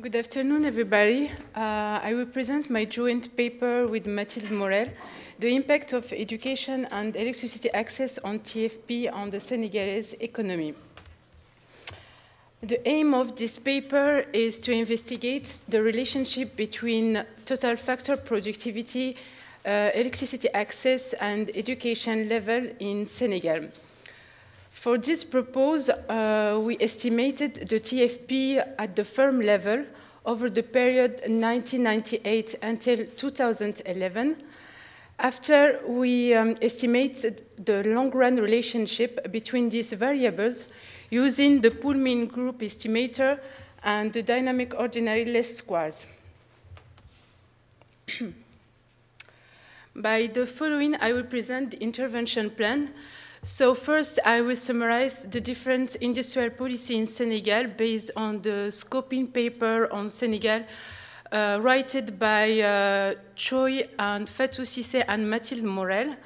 Good afternoon, everybody. Uh, I will present my joint paper with Mathilde Maurel, the impact of education and electricity access on TFP on the Senegalese economy. The aim of this paper is to investigate the relationship between total factor productivity, uh, electricity access, and education level in Senegal. For this purpose, uh, we estimated the TFP at the firm level over the period 1998 until 2011. After we um, estimated the long-run relationship between these variables, using the Pool-Mean group estimator and the dynamic ordinary Least squares. By the following, I will present the intervention plan. So first, I will summarize the different industrial policy in Senegal based on the scoping paper on Senegal uh, written by uh, Choi and Fatou Cissé and Mathilde Maurel.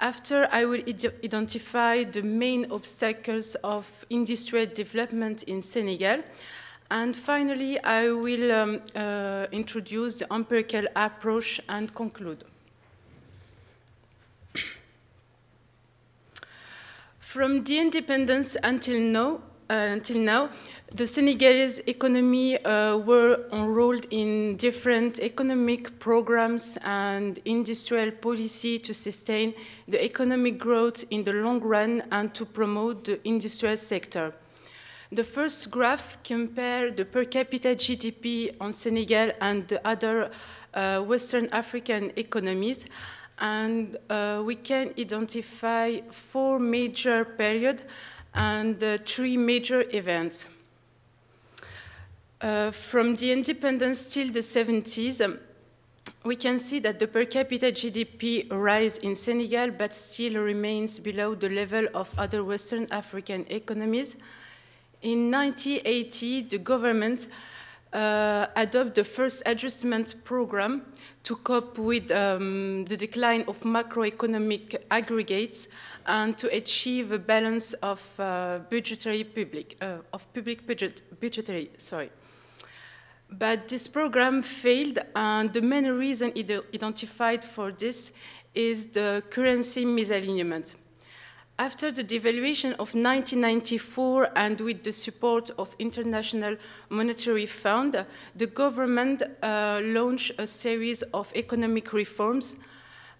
After, I will identify the main obstacles of industrial development in Senegal. And finally, I will um, uh, introduce the empirical approach and conclude. From the independence until now, uh, until now, the Senegalese economy uh, were enrolled in different economic programs and industrial policy to sustain the economic growth in the long run and to promote the industrial sector. The first graph compares the per capita GDP on Senegal and the other uh, Western African economies and uh, we can identify four major periods and uh, three major events. Uh, from the independence till the 70s, um, we can see that the per capita GDP rise in Senegal, but still remains below the level of other Western African economies. In 1980, the government uh, adopt the first adjustment program to cope with um, the decline of macroeconomic aggregates and to achieve a balance of uh, budgetary public uh, of public budget budgetary sorry. But this program failed, and the main reason identified for this is the currency misalignment. After the devaluation of 1994 and with the support of International Monetary Fund, the government uh, launched a series of economic reforms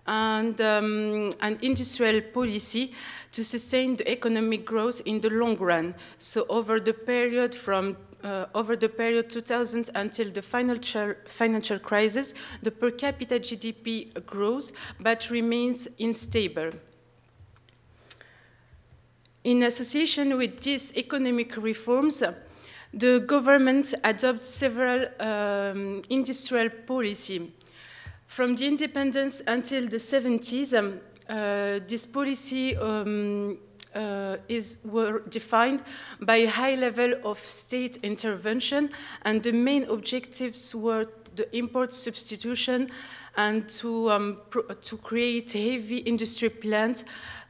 and um, an industrial policy to sustain the economic growth in the long run. So over the period from uh, over the period 2000 until the financial, financial crisis, the per capita GDP grows but remains unstable. In association with these economic reforms, the government adopted several um, industrial policies. From the independence until the 70s, um, uh, this policy um, uh, is, were defined by a high level of state intervention, and the main objectives were the import substitution and to, um, to create heavy industry plants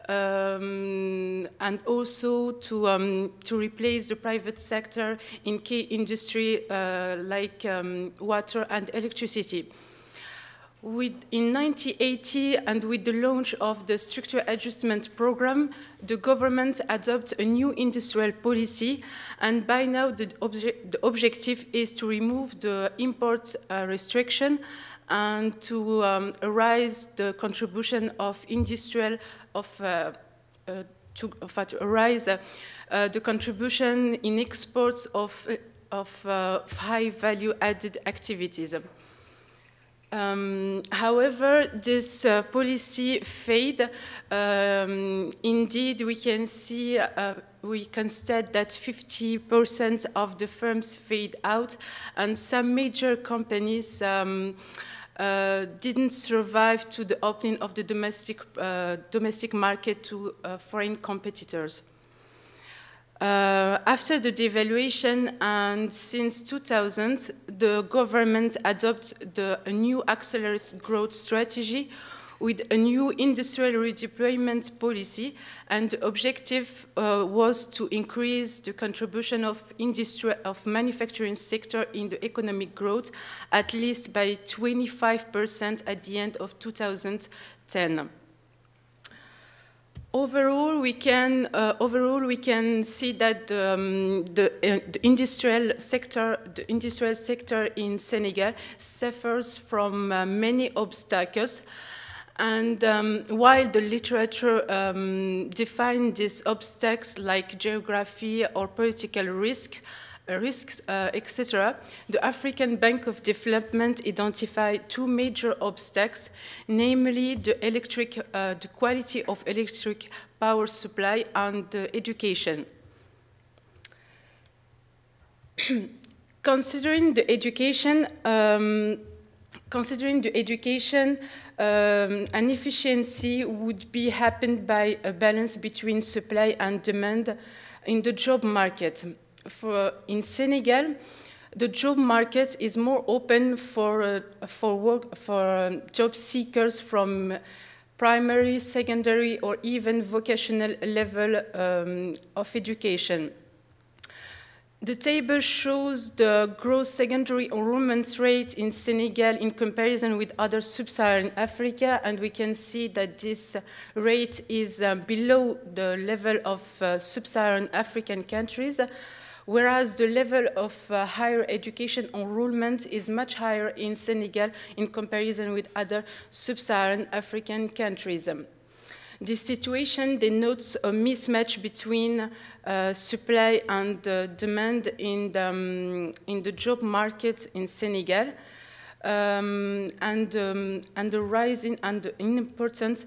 um, and also to, um, to replace the private sector in key industry uh, like um, water and electricity. With, in 1980, and with the launch of the Structural Adjustment Program, the government adopted a new industrial policy, and by now the, obje the objective is to remove the import uh, restriction and to um, raise the contribution of industrial of uh, uh, to, to arise uh, the contribution in exports of, of high value added activities. Um, however, this uh, policy fade. Um, indeed, we can see, uh, we can state that 50% of the firms fade out, and some major companies um, uh, didn't survive to the opening of the domestic, uh, domestic market to uh, foreign competitors. Uh, after the devaluation and since 2000, the government adopted the, a new accelerated growth strategy with a new industrial redeployment policy, and the objective uh, was to increase the contribution of industry of manufacturing sector in the economic growth at least by 25% at the end of 2010. Overall, we can uh, overall we can see that um, the, uh, the, industrial sector, the industrial sector in Senegal, suffers from uh, many obstacles. And um, while the literature um, defines these obstacles like geography or political risks, uh, risks, uh, etc., the African Bank of Development identified two major obstacles, namely the, electric, uh, the quality of electric power supply and education. considering the education, um, considering the education, um, an efficiency would be happened by a balance between supply and demand in the job market for, in Senegal, the job market is more open for, uh, for, work, for uh, job seekers from primary, secondary, or even vocational level um, of education. The table shows the gross secondary enrollment rate in Senegal in comparison with other sub-Saharan Africa, and we can see that this rate is uh, below the level of uh, sub-Saharan African countries, whereas the level of uh, higher education enrollment is much higher in Senegal in comparison with other sub-Saharan African countries. This situation denotes a mismatch between uh, supply and uh, demand in the, um, in the job market in Senegal um, and, um, and the rising and important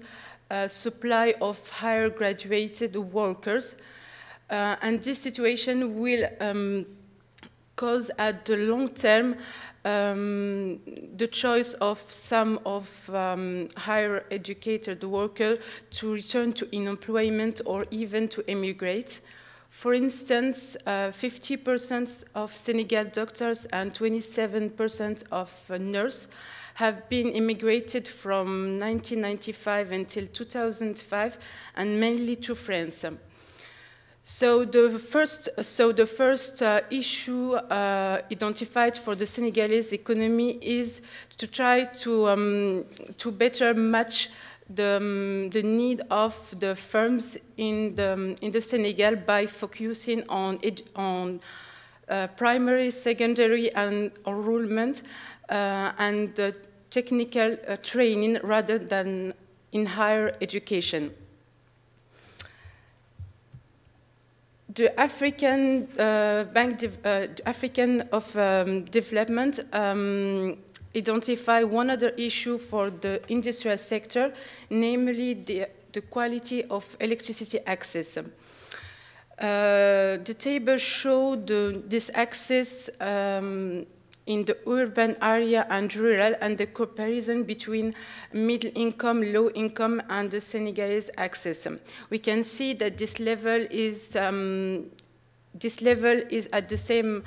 uh, supply of higher graduated workers uh, and this situation will um, cause at the long term um, the choice of some of um, higher educated workers to return to unemployment or even to emigrate. For instance, 50% uh, of Senegal doctors and 27% of uh, nurses have been immigrated from 1995 until 2005 and mainly to France. So the first, so the first uh, issue uh, identified for the Senegalese economy is to try to, um, to better match the, um, the need of the firms in the, um, in the Senegal by focusing on, on uh, primary, secondary, and enrollment uh, and technical uh, training rather than in higher education. the African uh, Bank, uh, African of um, Development um, identify one other issue for the industrial sector, namely the, the quality of electricity access. Uh, the table showed this access um, in the urban area and rural and the comparison between middle income, low income and the Senegalese access. We can see that this level is, um, this level is at the same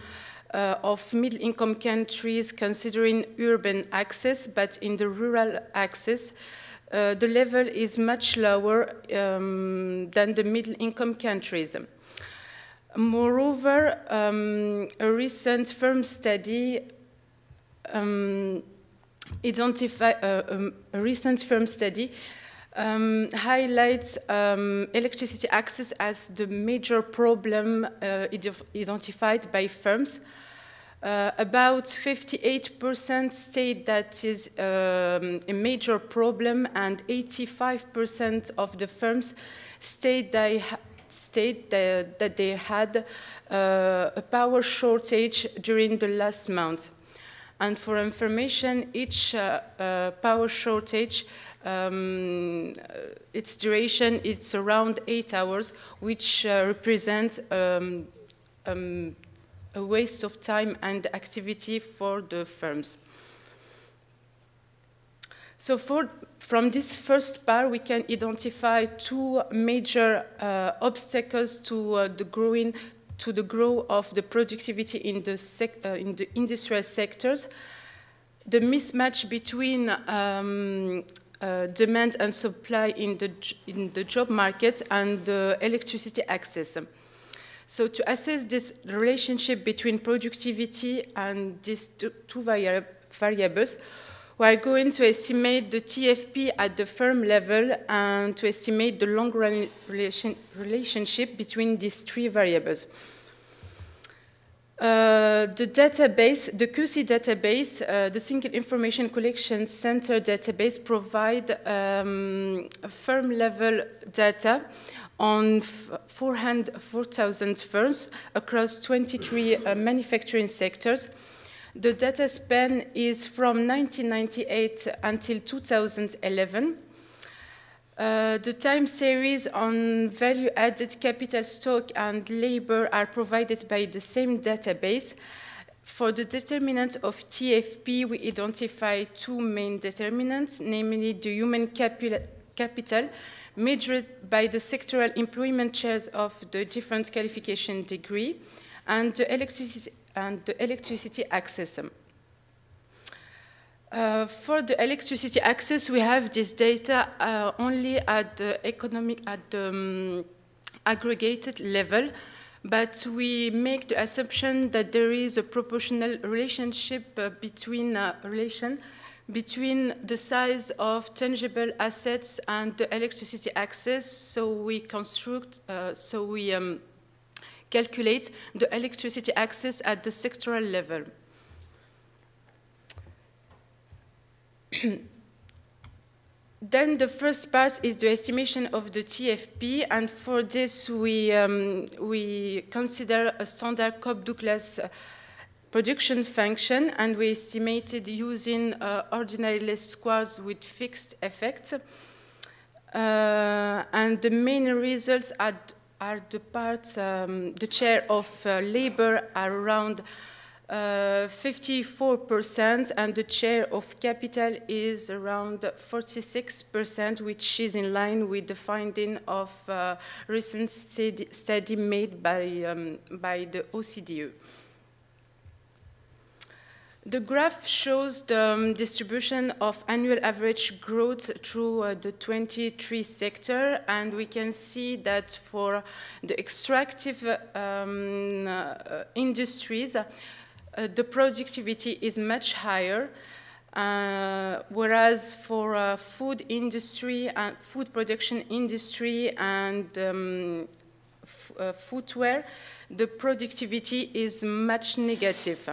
uh, of middle income countries considering urban access, but in the rural access, uh, the level is much lower um, than the middle income countries. Moreover, um, a recent firm study um, identify uh, um, a recent firm study um, highlights um, electricity access as the major problem uh, identified by firms. Uh, about 58% state that is um, a major problem, and 85% of the firms state they state that, that they had uh, a power shortage during the last month. And for information, each uh, uh, power shortage um, its duration is around eight hours, which uh, represents um, um, a waste of time and activity for the firms. So for, from this first part, we can identify two major uh, obstacles to uh, the growing to the growth of the productivity in the, uh, in the industrial sectors, the mismatch between um, uh, demand and supply in the, in the job market and the electricity access. So to assess this relationship between productivity and these two, two vari variables, we are going to estimate the TFP at the firm level and to estimate the long-run relation, relationship between these three variables. Uh, the database, the QC database, uh, the Single Information Collection Center database provide um, firm level data on 4,000 firms across 23 uh, manufacturing sectors. The data span is from 1998 until 2011. Uh, the time series on value-added capital stock and labor are provided by the same database. For the determinant of TFP, we identify two main determinants, namely the human capital, measured by the sectoral employment shares of the different qualification degree, and the electricity, and the electricity access. Uh, for the electricity access, we have this data uh, only at the economic, at the um, aggregated level, but we make the assumption that there is a proportional relationship uh, between uh, relation between the size of tangible assets and the electricity access. So we construct, uh, so we um, calculate the electricity access at the sectoral level. then the first part is the estimation of the TFP, and for this we, um, we consider a standard Cobb-Douglas uh, production function, and we estimated using uh, ordinary least squares with fixed effects. Uh, and the main results are, are the parts, um, the share of uh, labor around 54%, uh, and the share of capital is around 46%, which is in line with the finding of uh, recent study, study, made by, um, by the OCDE. The graph shows the um, distribution of annual average growth through uh, the 23 sector, and we can see that for the extractive um, uh, industries, uh, the productivity is much higher, uh, whereas for uh, food industry and food production industry and um, uh, footwear, the productivity is much negative.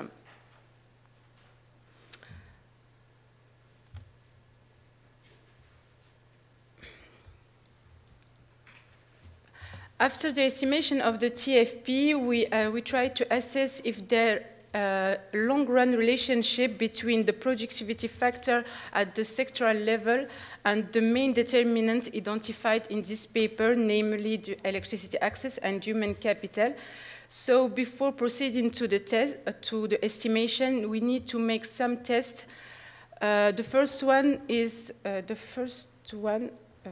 After the estimation of the TFP, we, uh, we try to assess if there uh, long-run relationship between the productivity factor at the sectoral level and the main determinant identified in this paper, namely the electricity access and human capital. So before proceeding to the test, uh, to the estimation, we need to make some tests. Uh, the first one is uh, the first one. Uh,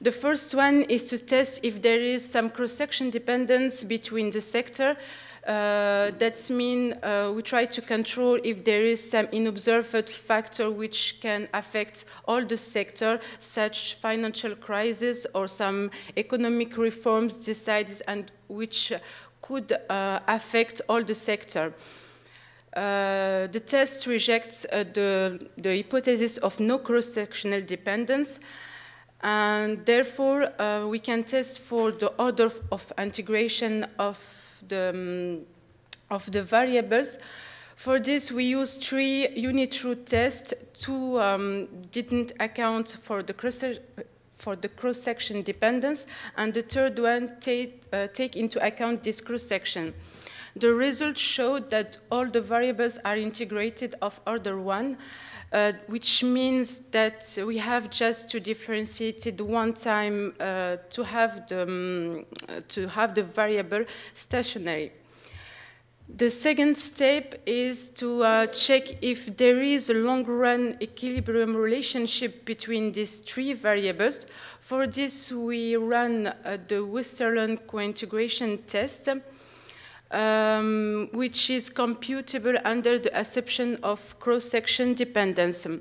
the first one is to test if there is some cross-section dependence between the sector uh, that means uh, we try to control if there is some unobserved factor which can affect all the sector, such financial crisis or some economic reforms decided and which could uh, affect all the sector. Uh, the test rejects uh, the, the hypothesis of no cross-sectional dependence, and therefore uh, we can test for the order of integration of the, um, of the variables. For this, we use three unit root tests. Two um, didn't account for the cross for the cross-section dependence, and the third one take, uh, take into account this cross-section. The results showed that all the variables are integrated of order one, uh, which means that we have just to differentiate it one time uh, to, have the, um, to have the variable stationary. The second step is to uh, check if there is a long-run equilibrium relationship between these three variables. For this, we run uh, the Westerlund co-integration test um, which is computable under the assumption of cross-section dependence. Uh,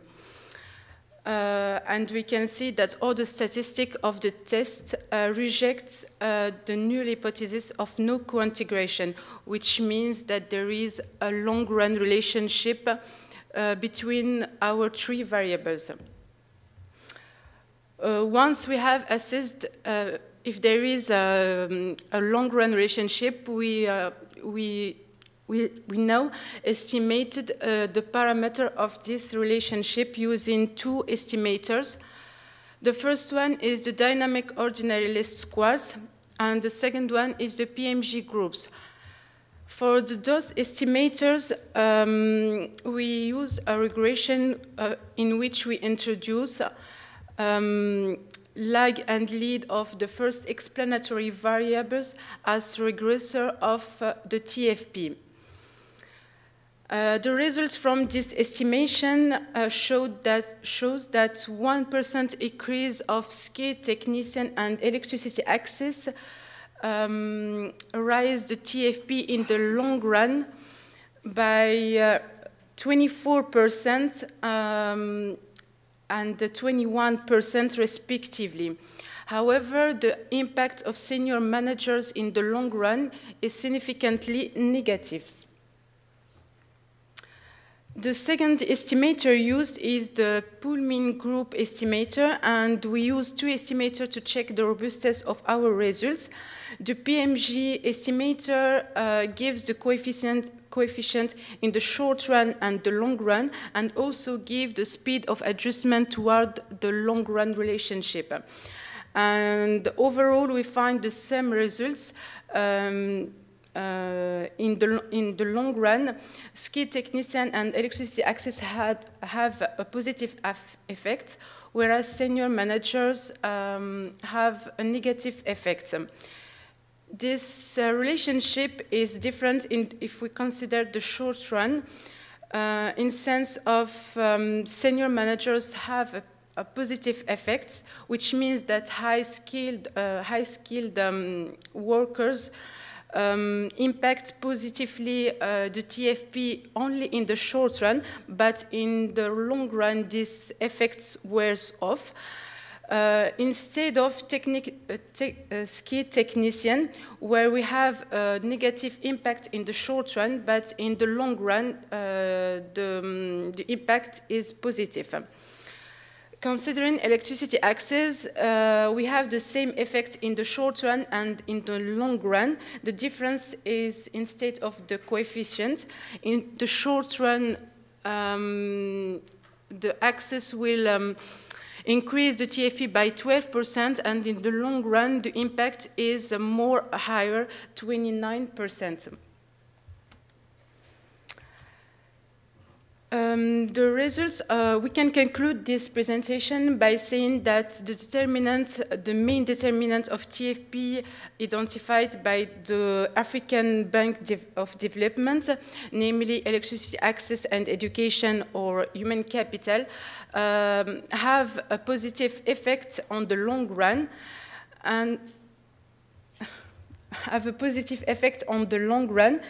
Uh, and we can see that all the statistics of the test uh, reject uh, the null hypothesis of no co-integration, which means that there is a long-run relationship uh, between our three variables. Uh, once we have assessed uh, if there is a, um, a long-run relationship, we, we we, we now estimated uh, the parameter of this relationship using two estimators. The first one is the dynamic ordinary least squares, and the second one is the PMG groups. For the DOS estimators, um, we use a regression uh, in which we introduce um, lag and lead of the first explanatory variables as regressor of uh, the TFP. Uh, the results from this estimation uh, showed that, shows that 1% increase of ski technician and electricity access um, raised the TFP in the long run by 24% uh, um, and 21% respectively. However, the impact of senior managers in the long run is significantly negative. The second estimator used is the Pool-Mean Group estimator, and we use two estimators to check the robustness of our results. The PMG estimator uh, gives the coefficient, coefficient in the short run and the long run, and also gives the speed of adjustment toward the long run relationship. And overall, we find the same results. Um, in, the, in the long run, ski technician and electricity access had, have a positive effect, whereas senior managers um, have a negative effect. This uh, relationship is different in, if we consider the short run, uh, in sense of um, senior managers have a, a, positive effect, which means that high-skilled uh, high -skilled, um, workers um, impact positively uh, the TFP only in the short run, but in the long run, this effect wears off. Uh, instead of technic, uh, te uh, ski technician, where we have a negative impact in the short run, but in the long run, uh, the, um, the impact is positive. Considering electricity access, uh, we have the same effect in the short run and in the long run. The difference is instead of the coefficient. In the short run, um, the access will um, increase the TFE by 12%, and in the long run, the impact is more higher, 29%. Um, the results, uh, we can conclude this presentation by saying that the determinant, the main determinant of TFP identified by the African Bank of Development, namely electricity access and education or human capital, um, have a positive effect on the long run and have a positive effect on the long run.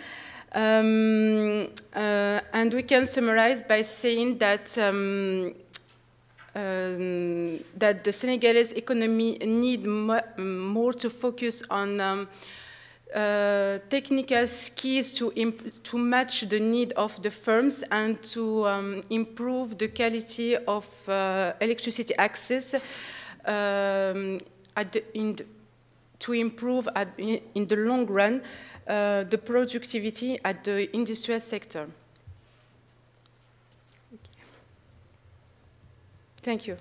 Um, uh, and we can summarize by saying that um, um, that the Senegalese economy need mo more to focus on um, uh, technical skills to, to match the need of the firms and to um, improve the quality of uh, electricity access um, the, the, to improve at, in, the long run uh, the productivity at the industrial sector. Thank you.